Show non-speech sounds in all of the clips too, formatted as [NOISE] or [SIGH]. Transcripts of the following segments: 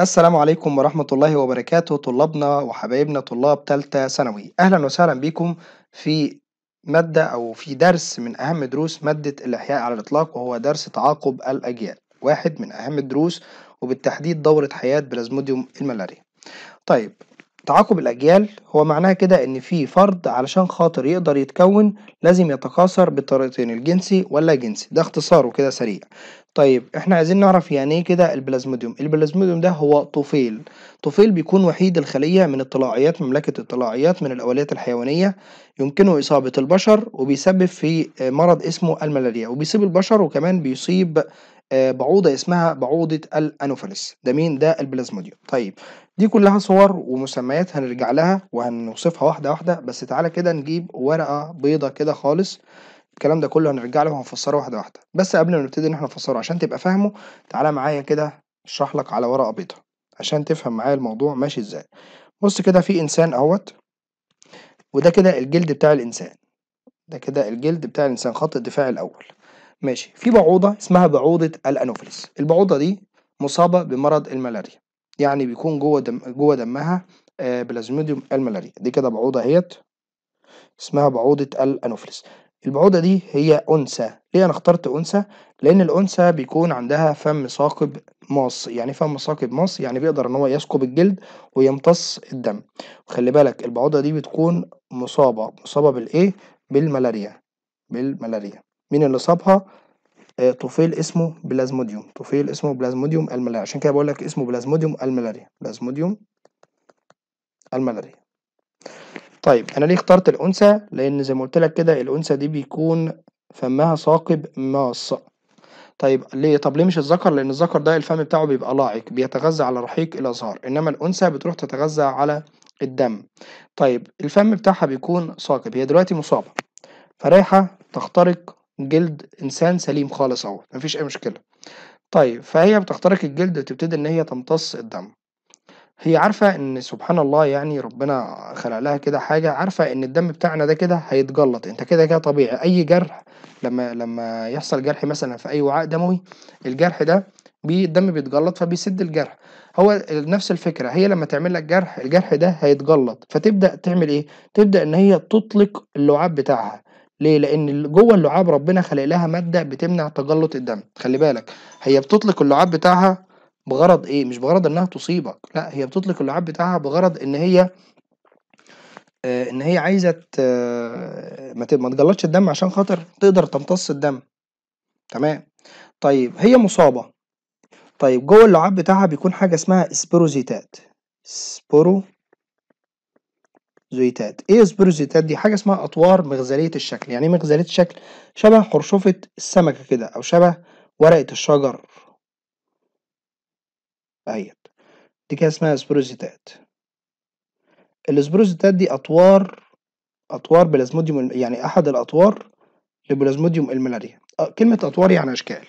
السلام عليكم ورحمة الله وبركاته طلابنا وحبايبنا طلاب تالتة ثانوي. أهلا وسهلا بكم في مادة أو في درس من أهم دروس مادة الإحياء على الإطلاق وهو درس تعاقب الأجيال. واحد من أهم الدروس وبالتحديد دورة حياة بلازموديوم الملاريا. طيب تعاقب الأجيال هو معناها كده إن في فرد علشان خاطر يقدر يتكون لازم يتكاثر بالطريقتين الجنسي ولا جنسي. ده اختصاره كده سريع. طيب إحنا عايزين نعرف يعني إيه كده البلازموديوم؟ البلازموديوم ده هو طفيل. طفيل بيكون وحيد الخلية من الطلاعيات مملكة الطلاعيات من الأوليات الحيوانية. يمكنه إصابة البشر وبيسبب في مرض اسمه الملاريا وبيصيب البشر وكمان بيصيب بعوضة اسمها بعوضة الأنوفيلس ده مين؟ ده البلازموديوم. طيب دي كلها صور ومسميات هنرجع لها وهنوصفها واحدة واحدة بس تعالى كده نجيب ورقة بيضة كده خالص. الكلام ده كله هنرجع له وهنفسره واحدة واحدة. بس قبل ما نبتدي إن إحنا نفسره عشان تبقى فاهمه تعالى معايا كده أشرح لك على ورقة بيضة عشان تفهم معايا الموضوع ماشي إزاي. بص كده في إنسان أهوت وده كده الجلد بتاع الإنسان. ده كده الجلد بتاع الإنسان خط الدفاع الأول. ماشي. في بعوضة اسمها بعوضة الانوفيلس البعوضة دي مصابة بمرض الملاريا. يعني بيكون جوه دم جوه دمها آه بلازموديوم الملاريا. دي كده بعوضة اهيت. اسمها بعوضة الانوفيلس البعوضة دي هي أنثى. ليه أنا اخترت أنثى؟ لأن الأنثى بيكون عندها فم ثاقب ماص. يعني فم ثاقب ماص يعني بيقدر إن هو يثقب الجلد ويمتص الدم. وخلي بالك البعوضة دي بتكون مصابة. مصابة بالإيه؟ بالملاريا. بالملاريا. مين اللي صابها؟ آه طفيل اسمه بلازموديوم. طفيل اسمه بلازموديوم الملاريا عشان كده بقول لك اسمه بلازموديوم الملاريا بلازموديوم الملاريا طيب أنا ليه اخترت الأنثى؟ لأن زي ما قلت لك كده الأنثى دي بيكون فمها ثاقب ماص. طيب ليه؟ طب ليه مش الذكر؟ لأن الذكر ده الفم بتاعه بيبقى لاعق بيتغذى على رحيق الازهار إنما الأنثى بتروح تتغذى على الدم. طيب الفم بتاعها بيكون ثاقب. هي دلوقتي مصابة. فرايحه تخترق جلد إنسان سليم خالص أهو مفيش أي مشكلة. طيب فهي بتخترق الجلد وتبتدي إن هي تمتص الدم. هي عارفة إن سبحان الله يعني ربنا خلق لها كده حاجة عارفة إن الدم بتاعنا ده كده هيتجلط. أنت كده كده طبيعي أي جرح لما لما يحصل جرح مثلا في أي وعاء دموي الجرح ده بي الدم بيتجلط فبيسد الجرح. هو نفس الفكرة هي لما تعمل لك جرح الجرح ده هيتجلط. فتبدأ تعمل إيه؟ تبدأ إن هي تطلق اللعاب بتاعها. ليه؟ لأن جوه اللعاب ربنا خلق لها مادة بتمنع تجلط الدم. خلي بالك هي بتطلق اللعاب بتاعها بغرض إيه؟ مش بغرض إنها تصيبك لأ هي بتطلق اللعاب بتاعها بغرض إن هي آه إن هي عايزة ما تجلطش الدم عشان خاطر تقدر تمتص الدم. تمام؟ طيب هي مصابة. طيب جوه اللعاب بتاعها بيكون حاجة اسمها سبيروزيتات سبورو زيتات. إيه سبيروزيتات دي؟ حاجة اسمها أطوار مغزليه الشكل. يعني إيه مغزليه الشكل؟ شبه حرشفه السمكة كده أو شبه ورقة الشجر. اهيت دي كده اسمها سبروزيتات السبروزيتات دي أطوار أطوار بلازموديوم يعني أحد الأطوار لبلازموديوم الملاريا. كلمة أطوار يعني أشكال.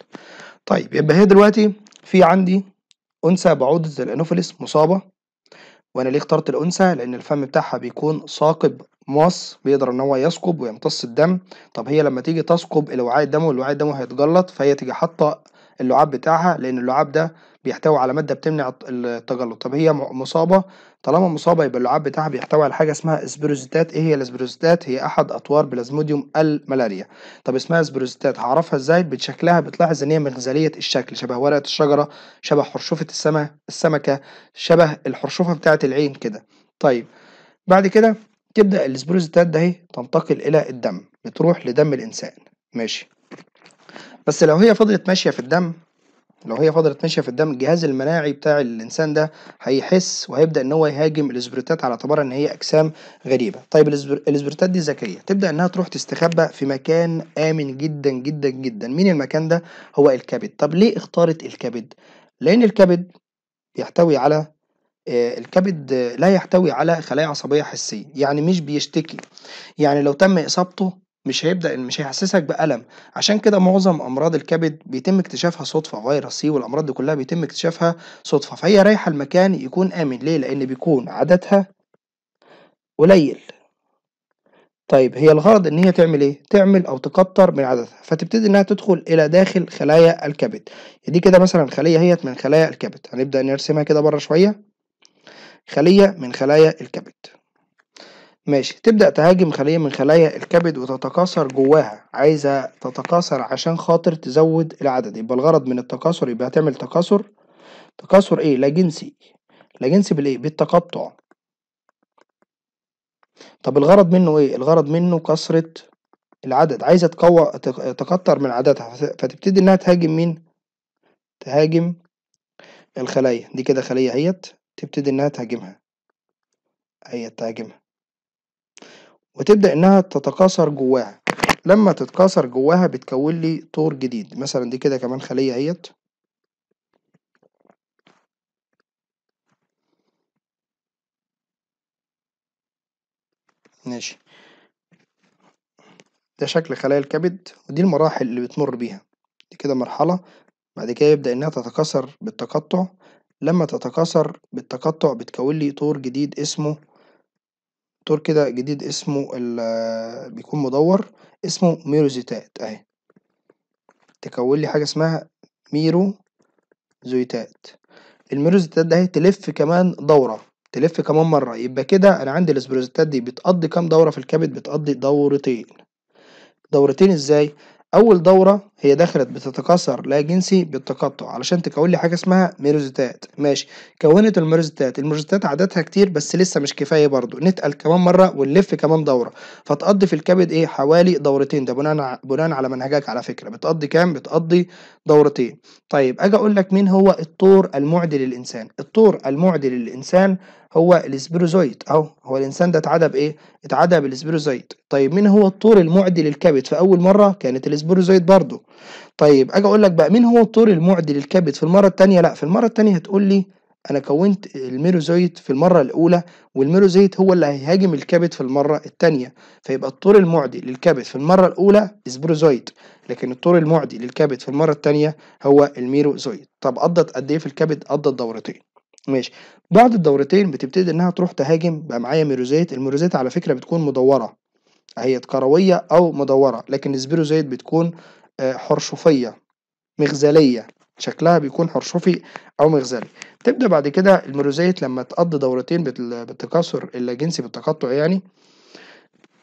طيب يبقى هي دلوقتي في عندي أنثى بعوضة الانوفيلس مصابة. وأنا ليه اخترت الأنثى؟ لأن الفم بتاعها بيكون ثاقب ماص بيقدر إن هو يثقب ويمتص الدم. طب هي لما تيجي تثقب الوعاء الدموي الوعاء الدموي هيتجلط فهي تيجي حاطة اللعاب بتاعها لأن اللعاب ده بيحتوي على مادة بتمنع التجلط. طب هي مصابة؟ طالما مصابة يبقى اللعاب بتاعها بيحتوي على حاجة اسمها سبيروزيتات. إيه هي السبيروزيتات؟ هي أحد أطوار بلازموديوم الملاريا. طب اسمها سبيروزيتات هعرفها إزاي؟ بشكلها بتلاحظ إن هي مغزليه الشكل شبه ورقة الشجرة شبه حرشفه السمه السمكة شبه الحرشفه بتاعة العين كده. طيب بعد كده تبدأ السبيروزيتات ده اهي تنتقل إلى الدم بتروح لدم الإنسان. ماشي. بس لو هي فضلت ماشية في الدم لو هي فضلت ماشية في الدم الجهاز المناعي بتاع الإنسان ده هيحس وهيبدأ إن هو يهاجم الاسبريتات على اعتبار إن هي أجسام غريبة. طيب الاسبريتات دي ذكية. تبدأ إنها تروح تستخبى في مكان آمن جدا جدا جدا. مين المكان ده؟ هو الكبد. طب ليه اختارت الكبد؟ لأن الكبد يحتوي على الكبد لا يحتوي على خلايا عصبية حسية يعني مش بيشتكي. يعني لو تم إصابته مش هيبدأ مش هيحسسك بألم. عشان كده معظم أمراض الكبد بيتم اكتشافها صدفة فيروس سي والأمراض دي كلها بيتم اكتشافها صدفة. فهي رايحة المكان يكون آمن. ليه؟ لأن بيكون عددها قليل. طيب هي الغرض إن هي تعمل إيه؟ تعمل أو تكتر من عددها فتبتدي إنها تدخل إلى داخل خلايا الكبد. دي كده مثلا خلية هيت من خلايا الكبد. هنبدأ نرسمها كده بره شوية. خلية من خلايا الكبد. ماشي. تبدأ تهاجم خلية من خلايا الكبد وتتكاثر جواها. عايزة تتكاثر عشان خاطر تزود العدد. يبقى الغرض من التكاثر يبقى هتعمل تكاثر. تكاثر إيه؟ لا جنسي. لا جنسي بالإيه؟ بالتقطع. طب الغرض منه إيه؟ الغرض منه كثرة العدد. عايزة تقوى تكتر من عددها. فتبتدي إنها تهاجم مين؟ تهاجم الخلايا. دي كده خلية أهيت. تبتدي إنها تهاجمها. هي تهاجمها. وتبدأ إنها تتكاثر جواها. لما تتكاثر جواها بتكون لي طور جديد. مثلا دي كده كمان خلية أهيت. ماشي. ده شكل خلايا الكبد ودي المراحل اللي بتمر بيها. دي كده مرحلة. بعد كده يبدأ إنها تتكاثر بالتقطع. لما تتكاثر بالتقطع بتكون لي طور جديد اسمه طور كده جديد اسمه بيكون مدور اسمه ميروزيتات أهي. تكون لي حاجة اسمها ميروزويتات الميروزيتات ده تلف كمان دورة تلف كمان مرة. يبقى كده أنا عندي الاسبروزيتات دي بتقضي كام دورة في الكبد؟ بتقضي دورتين. دورتين إزاي؟ أول دورة هي دخلت بتتكاثر لا جنسي بالتقطع. علشان تكون لي حاجة اسمها ميروزيتات. ماشي. كونت الميروزيتات. الميروزيتات عددها كتير بس لسه مش كفاية برضو. نتقل كمان مرة ونلف كمان دورة. فتقضي في الكبد إيه؟ حوالي دورتين. ده بناء بناء على منهجك على فكرة. بتقضي كام؟ بتقضي دورتين. طيب أجي أقول لك مين هو الطور المعدي للإنسان. الطور المعدي للإنسان هو الاسبيروزويد أهو هو الإنسان ده اتعدى بإيه؟ اتعدى بالاسبيروزويد طيب مين هو الطور المعدي للكبد في اول مرة كانت الاسبيروزويد برضو طيب أجي أقول لك بقى مين هو الطور المعدي للكبد في المرة الثانية لا في المرة الثانية هتقول لي أنا كونت الميروزويد في المرة الأولى والميروزويد هو اللي هيهاجم الكبد في المرة الثانية فيبقى الطور المعدي للكبد في المرة الأولى اسبروزويد لكن الطور المعدي للكبد في المرة الثانية هو الميروزويد طب قضت قد إيه في الكبد؟ قضت دورتين. ماشي. بعد الدورتين بتبتدي إنها تروح تهاجم. بقى معايا ميروزيت. الميروزيت على فكرة بتكون مدورة. هي كروية أو مدورة. لكن السبيروزيت بتكون حرشفيه مغزليه شكلها بيكون حرشفي أو مغزلي تبدأ بعد كده الميروزيت لما تقضي دورتين بالتكاثر اللاجنسي بالتقطع يعني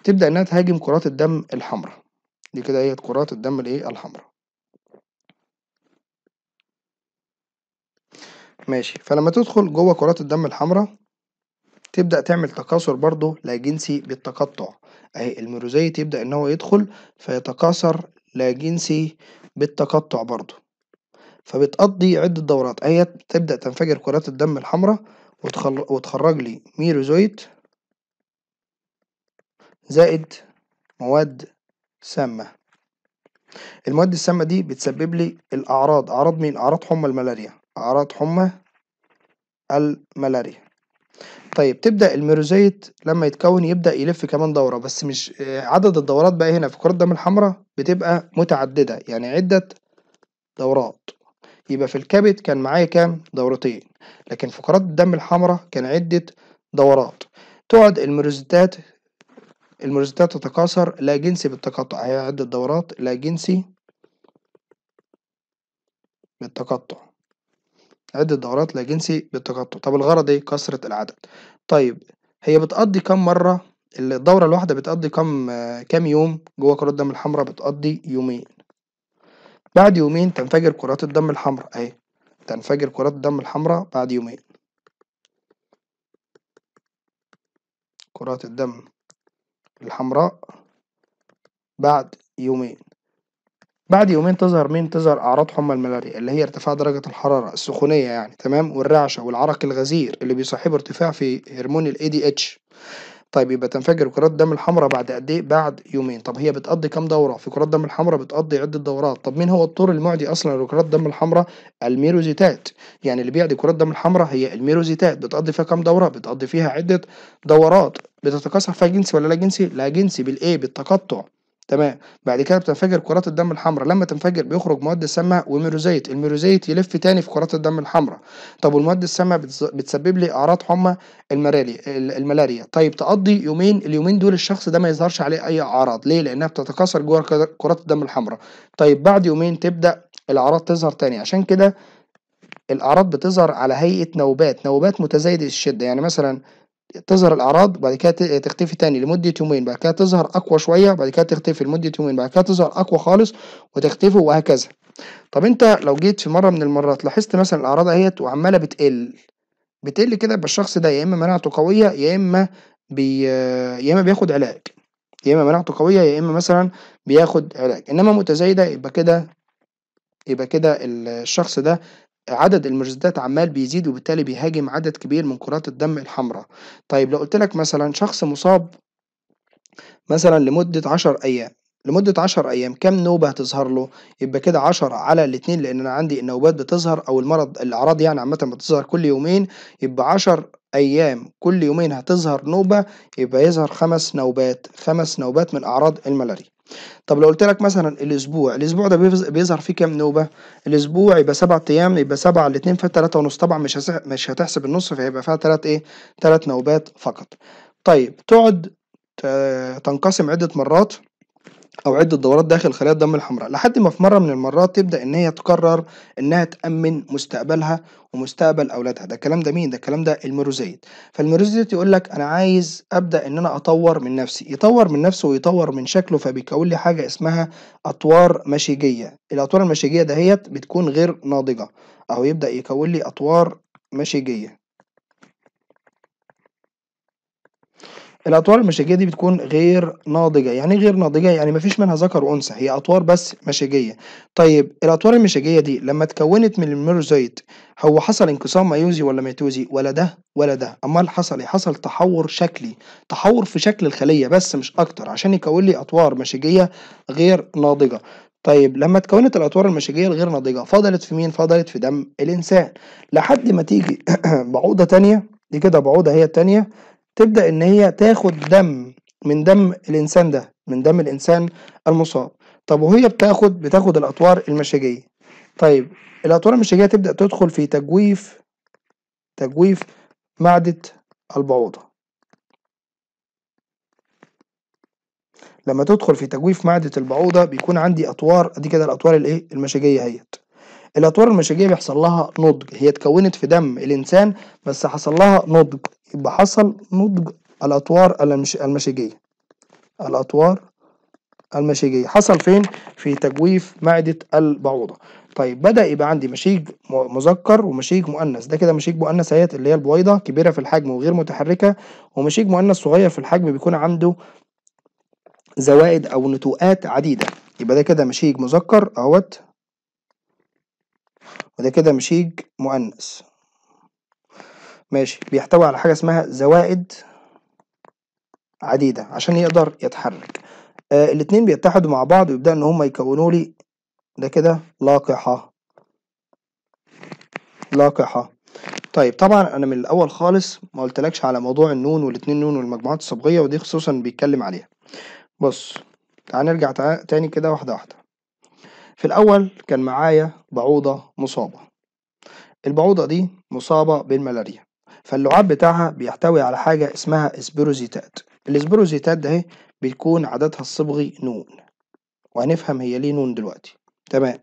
تبدأ إنها تهاجم كرات الدم الحمراء. دي كده هي كرات الدم الإيه؟ الحمراء. ماشي. فلما تدخل جوه كرات الدم الحمراء تبدأ تعمل تكاثر برضه لا جنسي بالتقطع. اهي الميروزيت يبدأ إن هو يدخل فيتكاثر لا جنسي بالتقطع برضه. فبتقضي عدة دورات. اهي تبدأ تنفجر كرات الدم الحمراء وتخرج لي ميروزويت زائد مواد سامة. المواد السامة دي بتسبب لي الأعراض. أعراض مين؟ أعراض حمى الملاريا. أعراض حمى الملاريا. طيب تبدأ الميروزيت لما يتكون يبدأ يلف كمان دورة بس مش عدد الدورات بقى هنا في كرات الدم الحمراء بتبقى متعددة يعني عدة دورات. يبقى في الكبد كان معايا كام؟ دورتين لكن في كرات الدم الحمراء كان عدة دورات. تقعد الميروزيتات الميروزيتات تتكاثر لا جنسي بالتقطع هي عدة دورات لا جنسي بالتقطع. عدة دورات لا جنسي بالتقطع. طب الغرض إيه؟ كثرة العدد. طيب هي بتقضي كم مرة؟ الدورة الواحدة بتقضي كم كام يوم جوه كرات الدم الحمراء؟ بتقضي يومين. بعد يومين تنفجر كرات الدم الحمراء. أهي تنفجر كرات الدم الحمراء بعد يومين. كرات الدم الحمراء بعد يومين. بعد يومين تظهر مين؟ تظهر أعراض حمى الملاريا اللي هي ارتفاع درجة الحرارة السخونية يعني تمام؟ والرعشة والعرق الغزير اللي بيصاحبه ارتفاع في هرمون ال ADH طيب يبقى تنفجر كرات الدم الحمراء بعد قد إيه؟ بعد يومين. طب هي بتقضي كام دورة؟ في كرات الدم الحمراء بتقضي عدة دورات. طب مين هو الطور المعدي أصلا لكرات الدم الحمراء؟ الميروزيتات. يعني اللي بيعدي كرات الدم الحمراء هي الميروزيتات. بتقضي فيها كام دورة؟ بتقضي فيها عدة دورات. بتتكاثر فيها جنسي ولا لا جنسي لا جنسي بالإيه؟ بالتقطع. تمام. بعد كده بتنفجر كرات الدم الحمراء. لما تنفجر بيخرج مواد سامه وميروزيت. الميروزيت يلف تاني في كرات الدم الحمراء. طب والمواد السامه بتسبب لي أعراض حمى الملاريا ال- الملاريا. طيب تقضي يومين اليومين دول الشخص ده ما يظهرش عليه أي أعراض. ليه؟ لأنها بتتكاثر جوه كر- كرات الدم الحمراء. طيب بعد يومين تبدأ الأعراض تظهر تاني. عشان كده الأعراض بتظهر على هيئة نوبات. نوبات متزايدة الشدة. يعني مثلا تظهر الأعراض بعد كده تختفي تاني لمدة يومين بعد كده تظهر أقوى شوية بعد كده تختفي لمدة يومين بعد كده تظهر أقوى خالص وتختفي وهكذا. طب أنت لو جيت في مرة من المرات لاحظت مثلا الأعراض أهيت وعمالة بتقل بتقل كده يبقى الشخص ده يا إما مناعته قوية يا إما بي يا إما بياخد علاج يا إما مناعته قوية يا إما مثلا بياخد علاج. إنما متزايدة يبقى كده يبقى كده الشخص ده عدد الميروزيتات عمال بيزيد وبالتالي بيهاجم عدد كبير من كرات الدم الحمراء. طيب لو قلت لك مثلا شخص مصاب مثلا لمدة عشر أيام لمدة عشر أيام. كم نوبة هتظهر له؟ يبقى كده عشرة على الاتنين لأن أنا عندي النوبات بتظهر أو المرض الأعراض يعني عامة بتظهر كل يومين. يبقى عشر أيام كل يومين هتظهر نوبة يبقى يظهر خمس نوبات. خمس نوبات من أعراض الملاريا. طب لو قلت لك مثلا الأسبوع الأسبوع ده بيظ- بيظهر فيه كام نوبة؟ الأسبوع يبقى سبعة أيام يبقى سبعة على الاتنين فيها تلاتة ونص. طبعا مش هس- مش هتحسب النص فهيبقى فيها تلات إيه؟ تلات نوبات فقط. طيب تقعد تنقسم عدة مرات. أو عدة دورات داخل خلايا الدم الحمراء لحد ما في مرة من المرات تبدأ إن هي تقرر إنها تأمن مستقبلها ومستقبل أولادها. ده الكلام ده مين؟ ده الكلام ده الميروزيت. فالميروزيت يقول لك أنا عايز أبدأ إن أنا أطور من نفسي. يطور من نفسه ويطور من شكله فبيكون لي حاجة اسمها أطوار مشيجية. الأطوار المشيجية دهيت بتكون غير ناضجة أو يبدأ يكون لي أطوار مشيجية. الأطوار المشيجية دي بتكون غير ناضجة. يعني إيه غير ناضجة؟ يعني مفيش منها ذكر وأنثى هي أطوار بس مشيجية طيب الأطوار المشيجية دي لما اتكونت من الميروزويت هو حصل انقسام ميوزي ولا ميتوزي؟ ولا ده ولا ده. أمال حصل إيه؟ حصل تحور شكلي تحور في شكل الخلية بس مش أكتر عشان يكون لي أطوار مشيجية غير ناضجة. طيب لما اتكونت الأطوار المشيجية الغير ناضجة فضلت في مين؟ فضلت في دم الإنسان. لحد ما تيجي [COUGHS] بعوضة تانية دي كده بعوضة هي التانية تبدأ إن هي تاخد دم من دم الإنسان ده من دم الإنسان المصاب. طب وهي بتاخد بتاخد الأطوار المشيجية طيب الأطوار المشيجية تبدأ تدخل في تجويف تجويف معدة البعوضة لما تدخل في تجويف معدة البعوضة بيكون عندي أطوار دي كده الأطوار الإيه؟ المشيجية اهيت الأطوار المشيجية بيحصل لها نضج. هي اتكونت في دم الإنسان بس حصل لها نضج. يبقى حصل نضج الأطوار المش... المشيجية الأطوار المشيجية حصل فين؟ في تجويف معدة البعوضة. طيب بدأ يبقى عندي مشيج مذكر ومشيج مؤنث. ده كده مشيج مؤنث اهيت اللي هي البويضة كبيرة في الحجم وغير متحركة ومشيج مؤنث صغير في الحجم بيكون عنده زوائد أو نتوءات عديدة. يبقى ده كده مشيج مذكر أهوت. وده كده مشيج مؤنث. ماشي. بيحتوي على حاجة اسمها زوائد عديدة عشان يقدر يتحرك. آه الاتنين بيتحدوا مع بعض ويبدأ إن هما يكونوا لي ده كده لاقحة. لاقحة. طيب طبعا أنا من الأول خالص ما قلتلكش على موضوع النون والاتنين نون والمجموعات الصبغية ودي خصوصا بيتكلم عليها. بص تعال نرجع تاني كده واحدة واحدة. في الأول كان معايا بعوضة مصابة. البعوضة دي مصابة بالملاريا. فاللعاب بتاعها بيحتوي على حاجة اسمها اسبيروزيتات الاسبيروزيتات ده اهي بيكون عددها الصبغي نون. وهنفهم هي ليه نون دلوقتي. تمام.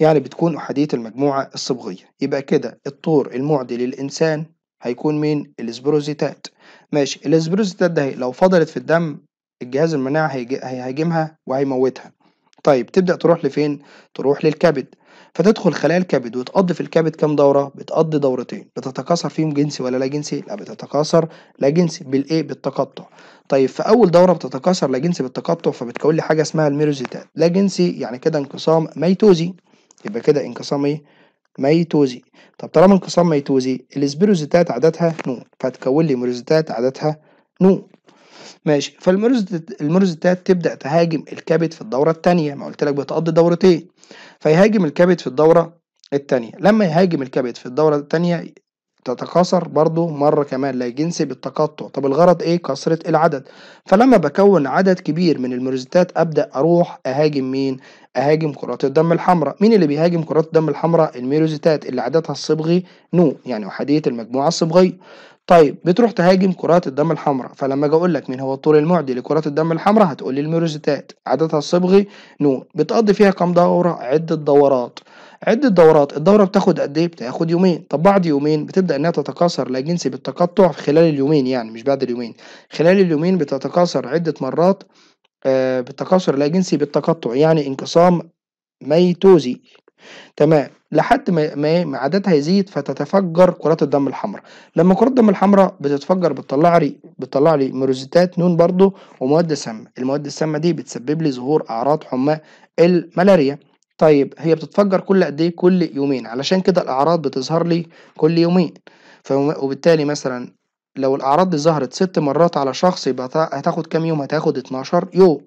يعني بتكون أحادية المجموعة الصبغية. يبقى كده الطور المعدي للإنسان هيكون مين؟ الاسبيروزيتات ماشي. الاسبيروزيتات ده لو فضلت في الدم الجهاز المناعي هيهاجمها وهيموتها. طيب تبدأ تروح لفين؟ تروح للكبد. فتدخل خلايا الكبد وتقضي في الكبد كام دورة؟ بتقضي دورتين. بتتكاثر فيهم جنسي ولا لا جنسي؟ لا بتتكاثر لا جنسي. بالإيه؟ بالتقطع. طيب في أول دورة بتتكاثر لا جنسي بالتقطع فبتكون لي حاجة اسمها الميروزيتات. لا جنسي يعني كده انقسام ميتوزي. يبقى كده انقسام إيه؟ ميتوزي. طب طالما انقسام ميتوزي الاسبيروزيتات عددها نون فتكون لي ميروزيتات عددها نون. ماشي. فالميروزيتات الميروزيتات تبدأ تهاجم الكبد في الدورة التانية. ما قلت لك بتقضي دورتين. فيهاجم الكبد في الدورة التانية. لما يهاجم الكبد في الدورة التانية تتكاثر برضو مرة كمان لا جنسي بالتقطع. طب الغرض إيه؟ كثرة العدد. فلما بكون عدد كبير من الميروزيتات أبدأ أروح أهاجم مين؟ أهاجم كرات الدم الحمراء. مين اللي بيهاجم كرات الدم الحمراء؟ الميروزيتات اللي عددها الصبغي نو يعني احادية المجموعة الصبغية. طيب بتروح تهاجم كرات الدم الحمراء. فلما أجي أقول لك مين هو الطول المعدي لكرات الدم الحمراء هتقول لي الميروزيتات عددها الصبغي نو بتقضي فيها كام دورة؟ عدة دورات. عدة دورات. الدورة بتاخد قد إيه؟ بتاخد يومين. طب بعد يومين بتبدأ إنها تتكاثر لا جنسي بالتقطع خلال اليومين يعني مش بعد اليومين. خلال اليومين بتتكاثر عدة مرات آه بالتكاثر لا جنسي بالتقطع يعني انقسام ميتوزي. تمام. لحد ما ما ما عددها يزيد فتتفجر كرات الدم الحمراء. لما كرات الدم الحمراء بتتفجر بتطلع لي بتطلع لي ميروزيتات نون برضو ومواد سامة. المواد السامة دي بتسبب لي ظهور أعراض حمى الملاريا. طيب هي بتتفجر كل قد إيه؟ كل يومين. علشان كده الأعراض بتظهر لي كل يومين. وبالتالي مثلا لو الأعراض دي ظهرت ست مرات على شخص يبقى تا- هتاخد كام يوم؟ هتاخد 12 يوم.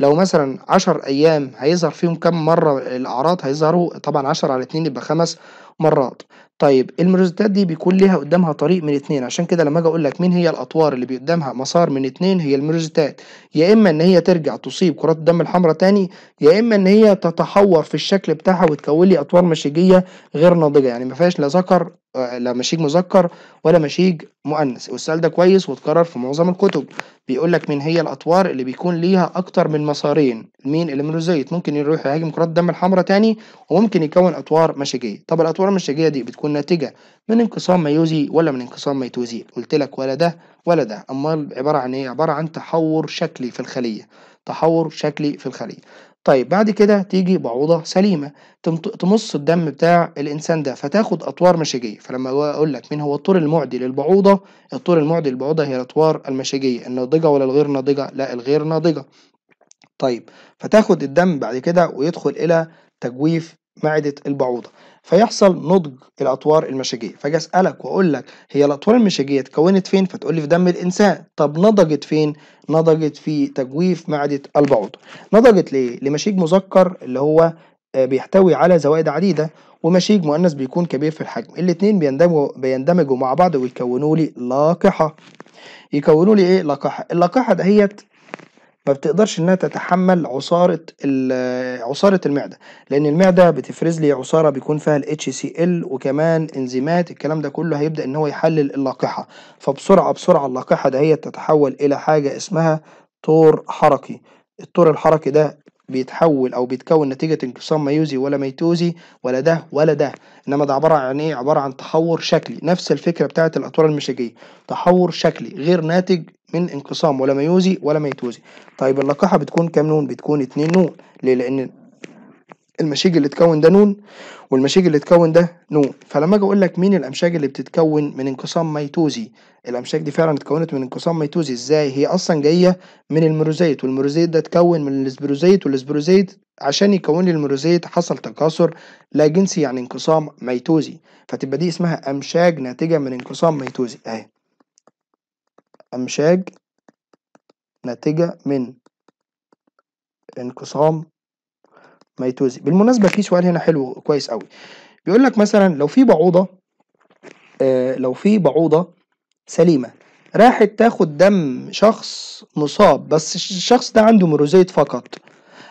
لو مثلا 10 أيام هيظهر فيهم كام مرة الأعراض هيظهروا؟ طبعا 10 على اتنين يبقى خمس. مرات. طيب الميروزيتات دي بيكون ليها قدامها طريق من اتنين. عشان كده لما أجي أقول لك مين هي الأطوار اللي قدامها مسار من اتنين هي الميروزيتات يا إما إن هي ترجع تصيب كرات الدم الحمراء تاني يا إما إن هي تتحور في الشكل بتاعها وتكون لي أطوار مشيجية غير ناضجة. يعني ما فيهاش لا ذكر آه، لا مشيج مذكر ولا مشيج مؤنث. والسؤال ده كويس واتكرر في معظم الكتب. بيقول لك مين هي الأطوار اللي بيكون ليها أكتر من مسارين؟ مين؟ الميروزيت ممكن يروح يهاجم كرات الدم الحمراء تاني وممكن يكون أطوار مشيجية. طب الأطوار المشيجيه دي بتكون ناتجة من انقسام ميوزي ولا من انقسام ميتوزي قلت لك ولا ده ولا ده. أمال عبارة عن إيه؟ عبارة عن تحور شكلي في الخلية. تحور شكلي في الخلية. طيب بعد كده تيجي بعوضة سليمة. تمص الدم بتاع الإنسان ده فتاخد أطوار مشيجية فلما أقول لك مين هو الطور المعدي للبعوضة الطور المعدي للبعوضة هي الأطوار المشيجية الناضجة ولا الغير ناضجة؟ لا الغير ناضجة. طيب فتاخد الدم بعد كده ويدخل إلى تجويف معدة البعوضة. فيحصل نضج الأطوار المشيجية فأجي أسألك وأقول لك هي الأطوار المشيجية اتكونت فين؟ فتقول لي في دم الإنسان. طب نضجت فين؟ نضجت في تجويف معدة البعوضة نضجت ليه؟ لمشيج مذكر اللي هو آه، بيحتوي على زوائد عديدة ومشيج مؤنث بيكون كبير في الحجم. الاتنين بيندمجوا بيندمجوا مع بعض ويكونوا لي لاقحة. يكونوا لي إيه؟ لقاحة اللقاحة دهيت ما بتقدرش إنها تتحمل عصارة ال- عصارة المعدة لأن المعدة بتفرز لي عصارة بيكون فيها ال HCl وكمان إنزيمات الكلام ده كله هيبدأ إن هو يحلل اللقاحة فبسرعة بسرعة اللقاحة دهيت تتحول إلى حاجة اسمها طور حركي. الطور الحركي ده بيتحول أو بيتكون نتيجة انقسام ميوزي ولا ميتوزي ولا ده ولا ده. إنما ده عبارة عن إيه؟ عبارة عن تحور شكلي. نفس الفكرة بتاعت الأطوار المشيجية تحور شكلي غير ناتج من انقسام ولا ميوزي ولا ميتوزي. طيب اللقاحة بتكون كام نون؟ بتكون اتنين نون. ليه؟ لأن المشيج اللي اتكون ده نون والمشيج اللي اتكون ده نون. فلما أجي أقول لك مين الأمشاج اللي بتتكون من انقسام ميتوزي؟ الأمشاج دي فعلا اتكونت من انقسام ميتوزي. إزاي؟ هي أصلا جاية من الميروزيت والميروزيت ده اتكون من الاسبروزيت والاسبروزيت عشان يكون لي الميروزيت حصل تكاثر لا جنسي يعني انقسام ميتوزي. فتبقى دي اسمها أمشاج ناتجة من انقسام ميتوزي. أهي. أمشاج ناتجة من انقسام ميتوزي. بالمناسبة في سؤال هنا حلو كويس قوي. بيقول لك مثلا لو في بعوضة آه لو في بعوضة سليمة راحت تاخد دم شخص مصاب بس الشخص ده عنده ميروزيت فقط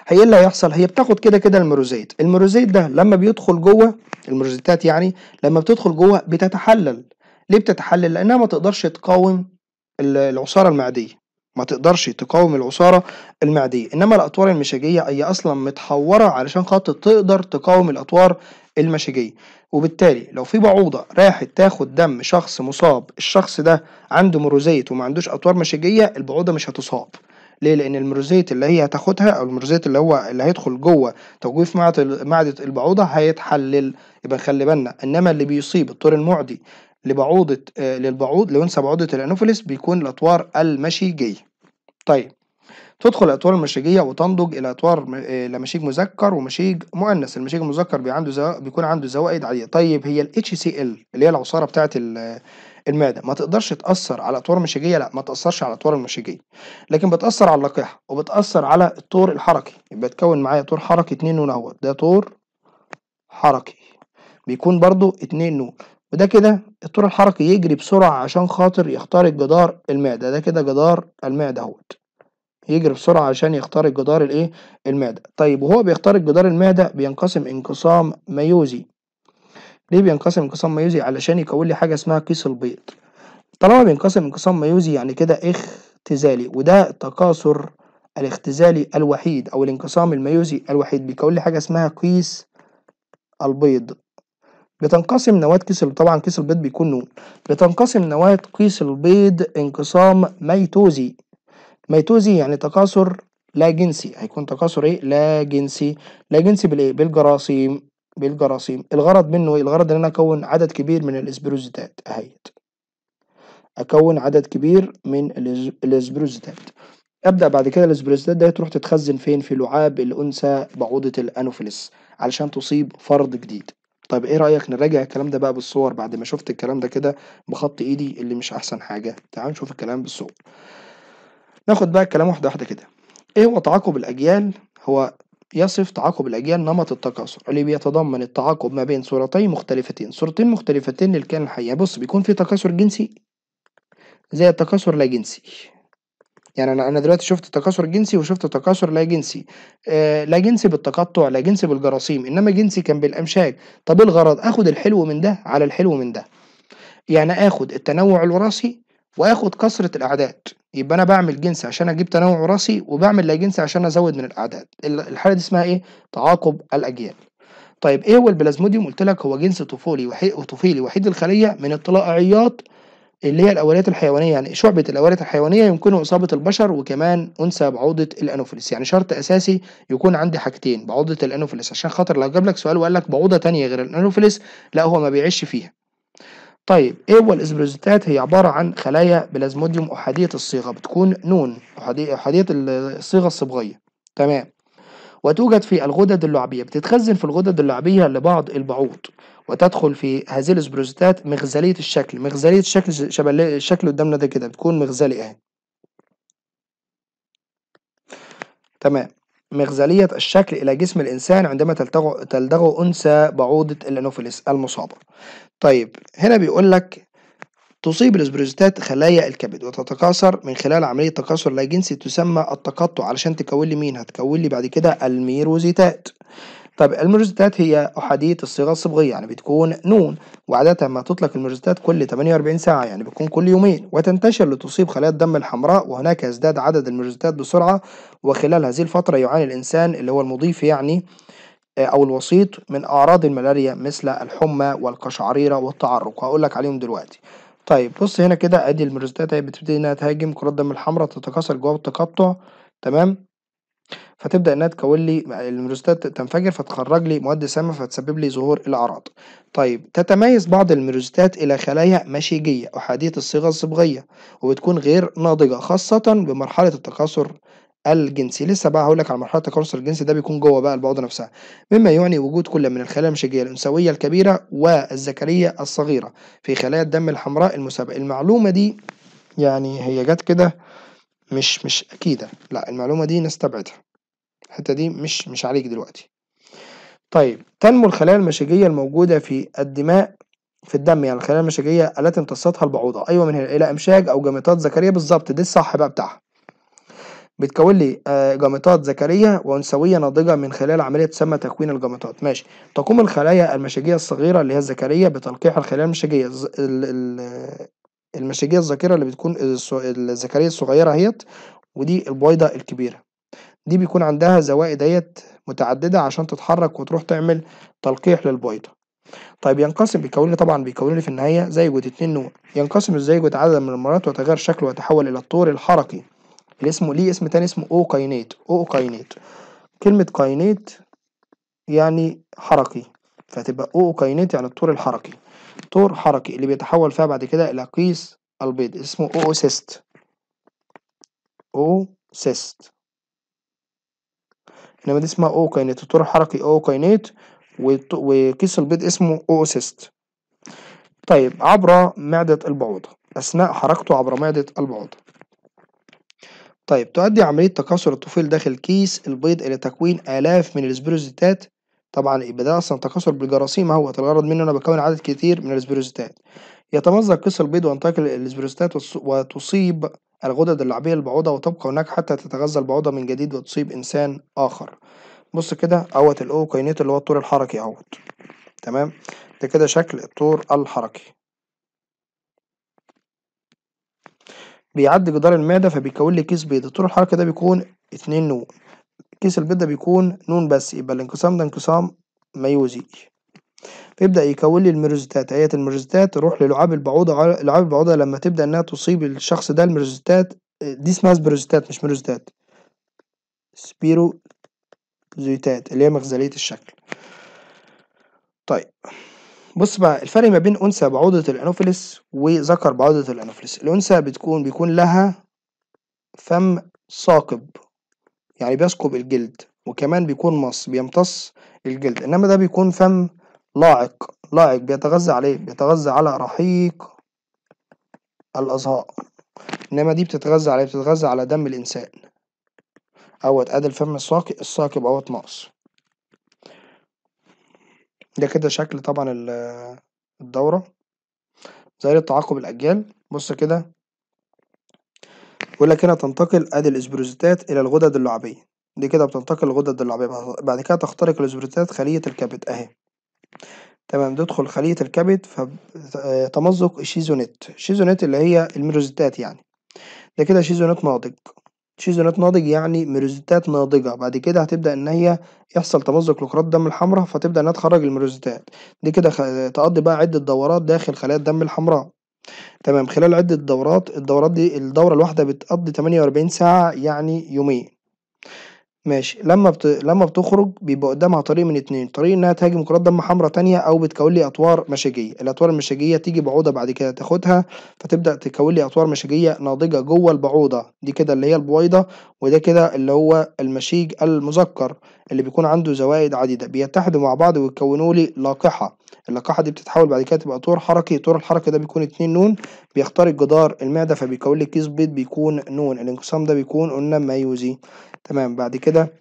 هي إيه اللي هيحصل؟ هي بتاخد كده كده الميروزيت. الميروزيت ده لما بيدخل جوه الميروزيتات يعني لما بتدخل جوه بتتحلل. ليه بتتحلل؟ لأنها ما تقدرش تقاوم ال- العصارة المعدية. ما تقدرش تقاوم العصارة المعدية. إنما الأطوار المشاجية هي أصلا متحورة علشان خاطر تقدر تقاوم الأطوار المشاجية وبالتالي لو في بعوضة راحت تاخد دم شخص مصاب الشخص ده عنده ميروزيت وما عندوش أطوار مشاجية البعوضة مش هتصاب. ليه؟ لأن الميروزيت اللي هي هتاخدها أو الميروزيت اللي هو اللي هيدخل جوه تجويف معدة معدة البعوضة هيتحلل. يبقى خلي بالنا إنما اللي بيصيب الطور المعدي لبعوضة آه للبعوض لأنثى بعوضة الأنوفيلس بيكون الأطوار المشيجية. طيب تدخل الأطوار المشيجية وتنضج إلى أطوار آه، لمشيج مذكر ومشيج مؤنث، المشيج المذكر بي عنده زو... بيكون عنده زوائد عادية. طيب هي ال HCl اللي هي العصارة بتاعة ال- المعدة ما تقدرش تأثر على الأطوار المشيجية؟ لا ما تأثرش على الأطوار المشيجية، لكن بتأثر على اللقاحة وبتأثر على الطور الحركي، يبقى تكون معايا طور حركي اتنين نون أهوت، ده طور حركي بيكون برضو اتنين نون وده كده الطور الحركي يجري بسرعة عشان خاطر يخترق جدار المعدة. ده كده جدار المعدة أهوت. يجري بسرعة عشان يخترق جدار الإيه؟ المعدة. طيب وهو بيخترق جدار المعدة بينقسم انقسام ميوزي ليه بينقسم انقسام ميوزي علشان يكون لي حاجة اسمها كيس البيض. طالما بينقسم انقسام ميوزي يعني كده اختزالي وده تكاثر الاختزالي الوحيد أو الانقسام الميوزي الوحيد بيكون لي حاجة اسمها كيس البيض. بتنقسم نواة كيس طبعا كيس البيض بيكون نون. بتنقسم نواة كيس البيض انقسام ميتوزي. ميتوزي يعني تكاثر لا جنسي. هيكون تكاثر إيه؟ لا جنسي. لا جنسي بالإيه؟ بالجراثيم. بالجراثيم. الغرض منه إيه؟ الغرض إن أنا أكون عدد كبير من الاسبروزيتات. أهيت. أكون عدد كبير من الاسبروزيتات. أبدأ بعد كده الاسبروزيتات دي تروح تتخزن فين؟ في لعاب الأنثى بعوضة الانوفيلس علشان تصيب فرد جديد. طيب إيه رأيك نراجع الكلام ده بقى بالصور بعد ما شفت الكلام ده كده بخط إيدي اللي مش أحسن حاجة؟ تعال نشوف الكلام بالصور. ناخد بقى الكلام واحدة واحدة كده. إيه هو تعاقب الأجيال؟ هو يصف تعاقب الأجيال نمط التكاثر اللي بيتضمن التعاقب ما بين صورتين مختلفتين. صورتين مختلفتين للكائن الحي. بص بيكون في تكاثر جنسي زي التكاثر لا جنسي. يعني أنا أنا دلوقتي شفت تكاثر جنسي وشفت تكاثر لا جنسي. آه لا جنسي بالتقطع لا جنسي بالجراثيم إنما جنسي كان بالأمشاج. طب الغرض؟ آخد الحلو من ده على الحلو من ده. يعني آخد التنوع الوراثي وآخد كثرة الأعداد. يبقى أنا بعمل جنس عشان أجيب تنوع وراثي وبعمل لا جنسي عشان أزود من الأعداد. الحالة دي اسمها إيه؟ تعاقب الأجيال. طيب إيه هو البلازموديوم؟ قلت لك هو جنس طفيلي وحيد طفيلي وحيد الخلية من الطلائعيات اللي هي الأوليات الحيوانية يعني شعبة الأوليات الحيوانية يمكنه إصابة البشر وكمان أنثى بعوضة الانوفيلس يعني شرط أساسي يكون عندي حاجتين بعوضة الانوفيلس عشان خاطر لو جاب لك سؤال وقال لك بعوضة تانية غير الانوفيلس لا هو ما بيعيش فيها. طيب إيه هو الاسبروزيتات هي عبارة عن خلايا بلازموديوم أحادية الصيغة بتكون نون أحادية احاديه الصيغة الصبغية. تمام. وتوجد في الغدد اللعابيه بتتخزن في الغدد اللعابيه لبعض البعوض. وتدخل في هذه الاسبروزيتات مغزلية الشكل مغزلية الشكل شبه الشكل قدامنا ده كده بتكون مغزلي أهي تمام مغزلية الشكل إلى جسم الإنسان عندما تلدغ تلدغه أنثى بعوضة الأنوفيلس المصابة. طيب هنا بيقول لك تصيب الاسبروزيتات خلايا الكبد وتتكاثر من خلال عملية تكاثر لا جنسي تسمى التقطع علشان تكون لي مين؟ هتكون لي بعد كده الميروزيتات. طب الميروزيتات هي أحادية الصيغة الصبغية يعني بتكون نون وعادة ما تطلق الميروزيتات كل 48 ساعة يعني بتكون كل يومين وتنتشر لتصيب خلايا الدم الحمراء وهناك يزداد عدد الميروزيتات بسرعة وخلال هذه الفترة يعاني الإنسان اللي هو المضيف يعني أو الوسيط من أعراض الملاريا مثل الحمى والقشعريرة والتعرق وهقول لك عليهم دلوقتي. طيب بص هنا كده أدي الميروزيتات اهي بتبتدي إنها تهاجم كرات الدم الحمراء تتكاثر جوه التقطع تمام فتبدأ إنها تكون لي الميروزيتات تنفجر فتخرج لي مواد سامة فتسبب لي ظهور الأعراض. طيب تتميز بعض الميروزيتات إلى خلايا مشيجية أحادية الصيغة الصبغية وبتكون غير ناضجة خاصة بمرحلة التكاثر الجنسي. لسه بقى هقول لك على مرحلة التكاثر الجنسي ده بيكون جوه بقى البعوضة نفسها. مما يعني وجود كل من الخلايا المشيجية الأنثوية الكبيرة والذكرية الصغيرة. في خلايا الدم الحمراء المسابقة. المعلومة دي يعني هي جت كده مش مش أكيدة. لا المعلومة دي نستبعدها الحتة دي مش مش عليك دلوقتي. طيب تنمو الخلايا المشيجية الموجودة في الدماء في الدم يعني الخلايا المشيجية التي امتصتها البعوضة. أيوة من هنا إلى إمشاج أو جاميطات ذكرية بالظبط دي الصح بقى بتاعها. بتكون لي جاميطات ذكرية وأنثوية ناضجة من خلال عملية تسمى تكوين الجاميطات. ماشي. تقوم الخلايا المشيجية الصغيرة اللي هي الذكرية بتلقيح الخلايا المشيجية المشيجية الذكرية اللي بتكون الذكرية الصغيرة اهيت ودي البويضة الكبيرة. دي بيكون عندها زوائد ديت متعددة عشان تتحرك وتروح تعمل تلقيح للبويضة. طيب ينقسم بيكون لي طبعا بيكون لي في النهاية زيجوت اتنين نون ينقسم الزيجوت عددا من المرات ويتغير شكله ويتحول إلى الطور الحركي؟ اللي اسمه ليه اسم تاني اسمه ookinete. ookinete. كلمة kinete يعني حركي. فتبقى ookinete يعني الطور الحركي. طور حركي اللي بيتحول فيها بعد كده إلى كيس البيض اسمه oocyst oocyst إنما دي اسمها ookinete الطور الحركي ookinete وكيس البيض اسمه oocyst طيب عبر معدة البعوضة أثناء حركته عبر معدة البعوضة طيب تؤدي عملية تكاثر الطفيل داخل كيس البيض إلى تكوين آلاف من السبيروزيتات طبعًا يبقى ده أصلًا تكاثر بالجراثيم أهوّة، الغرض منه إن أنا باكوّن عدد كتير من الإسبيروزيتات. يتمزق كيس البيض وينتقل الإسبيروزيتات وتص وتصيب الغدد اللعابية للبعوضة وتبقى هناك حتى تتغذى البعوضة من جديد وتصيب إنسان آخر. بُص كده أهوّة ال ookinete اللي هو الطور الحركي أهوّة، تمام؟ ده كده شكل الطور الحركي. بيعدّي جدار المعدة فبيكوّن لي كيس بيض، الطور الحركي ده بيكون 2 نون، كيس البيض ده بيكون نون بس، يبقى الانقسام ده انقسام ميوزي. فيبدأ يكوّن لي الميروزيتات، أهيّة الميروزيتات تروح للعاب البعوضة لعاب البعوضة لمّا تبدأ إنها تصيب الشخص ده الميروزيتات دي اسمها سبيروزيتات مش ميروزيتات. سبيروزيتات اللي هي مغزلية الشكل. طيب بُص بقى الفرق ما بين أنثى بعوضة الأنوفيلس وذكر بعوضة الأنوفيلس، الأنثى بتكون بيكون لها فم ثاقب، يعني بيثقب الجلد، وكمان بيكون مَص بيمتص الجلد، إنما ده بيكون فم لاعق، لاعق بيتغذى على إيه؟ بيتغذى على رحيق الأزهار، إنما دي بتتغذى على إيه؟ بتتغذى على دم الإنسان. أهوّة أدي الفم الثاق الثاقب أهوّة ناقص. ده كده شكل طبعًا ال الدورة، ظاهرة تعاقب الأجيال، بُص كده بيقول لك هنا تنتقل أدي الإسبيروزيتات إلى الغدد اللعابية، دي كده بتنتقل للغدد اللعابية بعد كده تخترق الإسبيروزيتات خلية الكبد أهي. تمام تدخل خلية الكبد فب آآ تمزق الشيزونيت، الشيزونيت اللي هي الميروزيتات يعني، ده كده شيزونيت ناضج، شيزونيت ناضج يعني ميروزيتات ناضجة، بعد كده هتبدأ إن هي يحصل تمزق لكرات الدم الحمرا فتبدأ إنها تخرّج الميروزيتات، دي كده تقضّي بقى عدة دورات داخل خلايا الدم الحمراء. تمام. خلال عدة دورات، الدورات دي الدورة الواحدة بتقضّي 48 ساعة يعني يومين. ماشي. لمّا بت لمّا بتخرج بيبقى قدامها طريق من 2، طريق إنها تهاجم كرات دم حمرا تانية أو بتكوّن لي أطوار مشاجية، الأطوار المشاجية تيجي بعوضة بعد كده تاخدها فتبدأ تكوّن لي أطوار مشاجية ناضجة جوّه البعوضة، دي كده اللي هي البويضة، وده كده اللي هو المشيج المذكر اللي بيكون عنده زوائد عديدة، بيتحدوا مع بعض ويكوّنوا لي لاقحة، اللاقحة دي بتتحول بعد كده تبقى طور حركي، الطور الحركي ده بيكون 2 نون بيخترق جدار المعدة فبيكوّن لي كيس بيض بيكون نون، الانقسام ده بيكون قلنا ميوزي. تمام بعد كده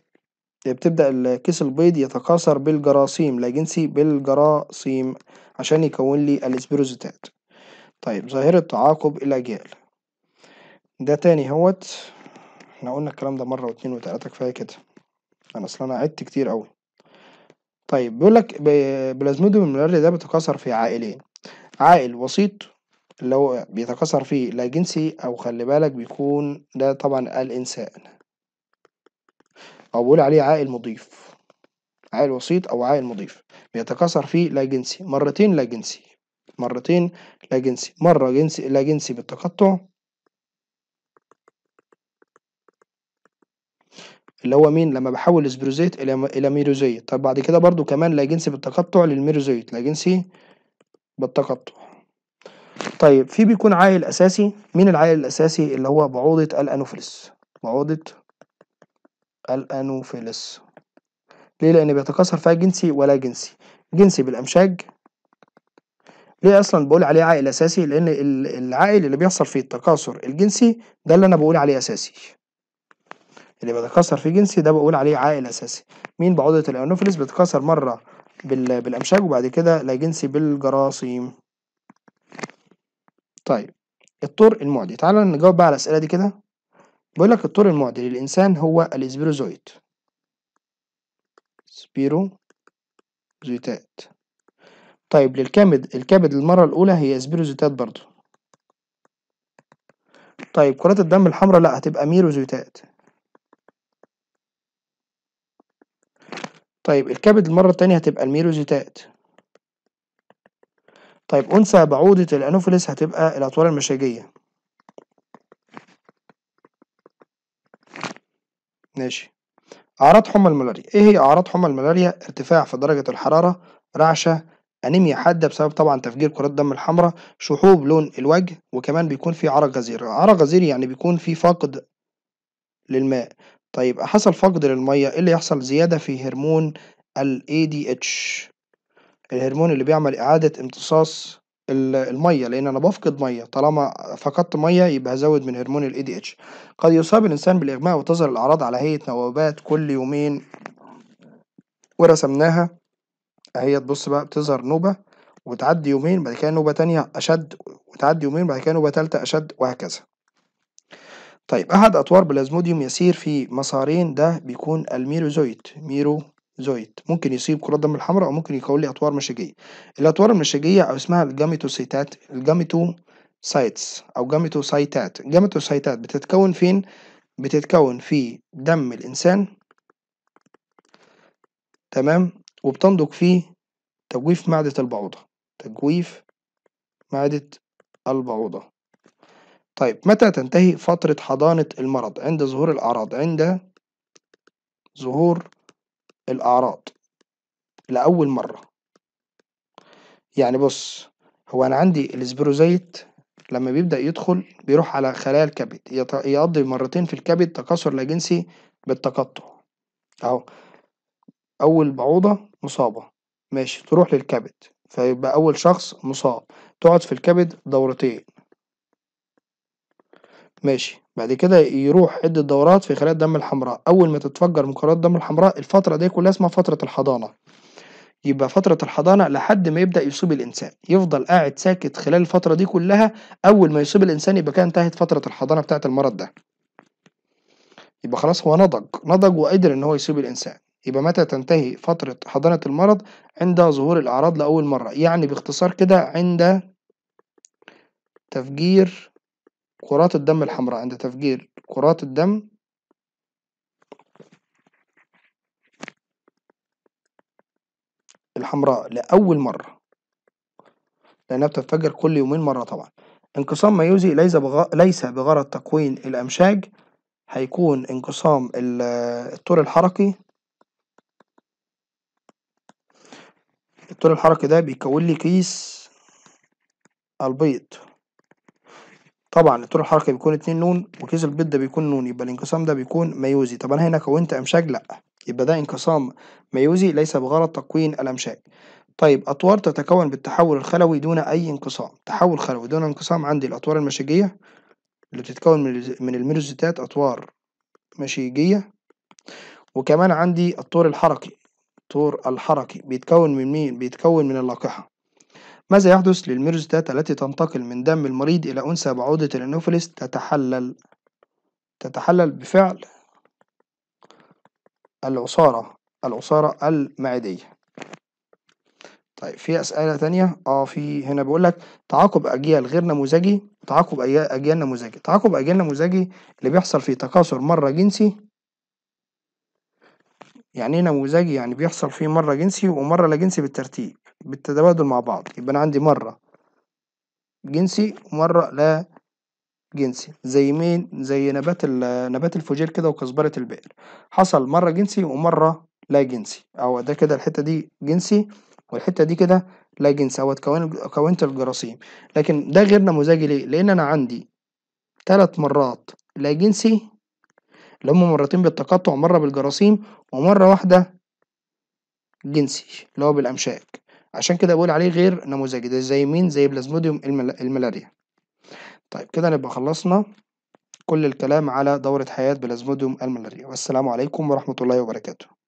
بتبدأ ال كيس البيض يتكاثر بالجراثيم لا جنسي بالجراثيم عشان يكوّن لي الإسبيروزيتات. طيب ظاهرة تعاقب الأجيال، ده تاني أهوّة، إحنا قلنا الكلام ده مرة و2 و3 كفاية كده، أنا أصل أنا عِدت كتير أوي. طيب بيقول لك بلازموديوم الملاريا ده بيتكاثر في عائلين، عائل وسيط اللي هو بيتكاثر فيه لا جنسي أو خلّي بالك بيكون ده طبعًا الإنسان. أو بيقول عليه عائل مضيف، عائل وسيط أو عائل مضيف، بيتكاثر فيه لا جنسي، مرتين لا جنسي، مرتين لا جنسي، مرة جنسي لا جنسي بالتقطع اللي هو مين؟ لمّا باحوّل إسبيروزيت إلى م إلى ميروزيت، طب بعد كده برضه كمان لا جنسي بالتقطع للميروزيت، لا جنسي بالتقطع. طيب في بيكون عائل أساسي، مين العائل الأساسي؟ اللي هو بعوضة الأنوفيلس، بعوضة الأنوفيلس. ليه؟ لإن بيتكاثر فيها جنسي ولا جنسي، جنسي بالأمشاج ليه أصلًا باقول عليه عائل أساسي؟ لإن ال العائل اللي بيحصل فيه التكاثر الجنسي ده اللي أنا باقول عليه أساسي. اللي بيتكاثر فيه جنسي ده باقول عليه عائل أساسي، مين؟ بعوضة الأنوفيلس بيتكاثر مرة بال بالأمشاج وبعد كده لا جنسي بالجراثيم. طيب الطور المعدي، تعالَ نجاوب بقى على الأسئلة دي كده، بيقول لك الطور المعدي للإنسان هو الإسبيروزويد. سبيروزيتات. طيب للكبد الكبد للمرة الأولى هي إسبيروزيتات برضه. طيب كرات الدم الحمرا لأ هتبقى ميروزيتات. طيب الكبد المرة التانية هتبقى الميروزيتات. طيب أنثى بعوضة الأنوفيلس هتبقى الأطوار المشاجية. ماشي. أعراض حمى الملاريا، إيه هي أعراض حمى الملاريا؟ ارتفاع في درجة الحرارة، رعشة، أنيميا حادة بسبب طبعًا تفجير كرات الدم الحمرا، شحوب لون الوجه، وكمان بيكون في عرق غزير، عرق غزير يعني بيكون في فقد للماء. طيب حصل فقد للمَيّة إيه اللي يحصل؟ زيادة في هرمون الADH الهرمون اللي بيعمل إعادة امتصاص ال المَيّة، لإن أنا بافقد مَيّة، طالما فقدت مَيّة يبقى هازوّد من هرمون الADH. قد يصاب الإنسان بالإغماء وتظهر الأعراض على هيئة نوبات كل يومين ورسمناها أهيّة بُص بقى بتظهر نوبة وتعدّي يومين بعد كده نوبة تانية أشد وتعدّي يومين بعد كده نوبة تالتة أشد وهكذا. طيب أحد أطوار بلازموديوم يسير في مسارين ده بيكون الميروزويت. ميروزويت ممكن يصيب كرات الدم الحمراء أو ممكن يكون لي أطوار مشيجية. الأطوار المشيجية أو اسمها الجاميتوسيتات ال gametocytes أو جاميتوسايتات. الجاميتوسايتات بتتكون فين؟ بتتكون في دم الإنسان تمام؟ وبتنضج في تجويف معدة البعوضة. تجويف معدة البعوضة. طيب متى تنتهي فترة حضانة المرض؟ عند ظهور الأعراض. عند ظهور الأعراض. لأول مرة. يعني بص هو أنا عندي السبيروزيت لما بيبدأ يدخل بيروح على خلايا الكبد. يقضي مرتين في الكبد تكاثر لا جنسي بالتقطع. أهو. أول بعوضة مصابة. ماشي. تروح للكبد. فيبقى أول شخص مصاب. تقعد في الكبد دورتين. ماشي. بعد كده يروح عدة دورات في خلايا الدم الحمراء. أول ما تتفجر من كرات الدم الحمراء الفترة دي كلها اسمها فترة الحضانة. يبقى فترة الحضانة لحد ما يبدأ يصيب الإنسان. يفضل قاعد ساكت خلال الفترة دي كلها أول ما يصيب الإنسان يبقى كده انتهت فترة الحضانة بتاعة المرض ده. يبقى خلاص هو نضج. نضج وقدر إن هو يصيب الإنسان. يبقى متى تنتهي فترة حضانة المرض؟ عند ظهور الأعراض لأول مرة. يعني باختصار كده عند تفجير كرات الدم الحمراء عند تفجير كرات الدم الحمراء لأول مرة لأنها بتنفجر كل يومين مرة طبعا. انقسام ميوزي ليس بغ... ليس بغرض تكوين الأمشاج هيكون انقسام ال- الطور الحركي الطور الحركي ده بيكون لي كيس البيض. طبعا الطور الحركي بيكون اتنين نون وكيس البيض ده بيكون نون يبقى الانقسام ده بيكون ميوزي طب أنا هنا كونت امشاج لأ. يبقى ده انقسام ميوزي ليس بغرض تكوين الامشاج طيب أطوار تتكون بالتحول الخلوي دون أي انقسام. تحول خلوي دون انقسام عندي الأطوار المشيجية اللي بتتكون من الميروزيتات أطوار مشيجية. وكمان عندي الطور الحركي. الطور الحركي بيتكون من مين؟ بيتكون من اللاقحة. ماذا يحدث للميروزيتات التي تنتقل من دم المريض إلى أنثى بعوضة الأنوفيلس تتحلل تتحلل بفعل العصارة العصارة المعدية. طيب في أسئلة تانية؟ آه في هنا بيقول لك تعاقب أجيال غير نموذجي تعاقب أجيال أجيال نموذجي. تعاقب أجيال نموذجي اللي بيحصل فيه تكاثر مرة جنسي. يعني إيه نموذجي؟ يعني بيحصل فيه مرة جنسي ومرة لا جنسي بالترتيب. بالتبادل مع بعض. يبقى أنا عندي مرة جنسي ومرة لا جنسي. زي مين؟ زي نبات نبات الفوجير كده وكزبرة البئر. حصل مرة جنسي ومرة لا جنسي. أو ده كده الحتة دي جنسي والحتة دي كده لا جنسي. اتكون كونت الجراثيم. لكن ده غير نموذجي ليه؟ لأن أنا عندي تلات مرات لا جنسي اللي هما مرتين بالتقطع مرة بالجراثيم ومرة واحدة جنسي اللي هو بالأمشاج عشان كده بقول عليه غير نموذجي. ده زي مين؟ زي بلازموديوم المل- الملاريا. طيب كده نبقى خلصنا كل الكلام على دورة حياة بلازموديوم الملاريا. والسلام عليكم ورحمة الله وبركاته.